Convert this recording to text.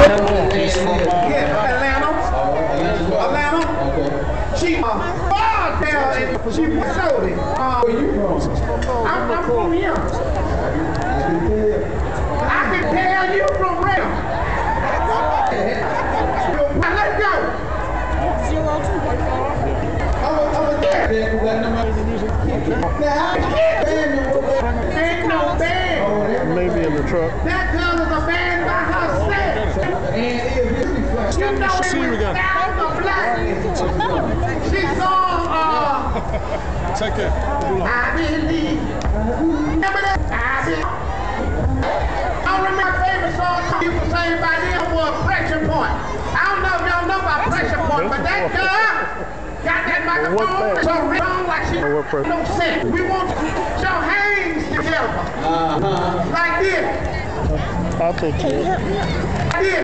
Yeah, Atlanta. Atlanta. She uh, far down. Uh, where you from? I'm, from here. I can tell you from let's go. Ain't no. Maybe in the truck. That is a herself. You know it was again. Sound of Black. She sung, uh, Take care. I believe. Remember that? I believe. I remember my favorite song you can sing by them was Pressure Point. I don't know if y'all know about Pressure Point, but that girl got that microphone so wrong like she no sense. We want your hands together. Like this. I'll take.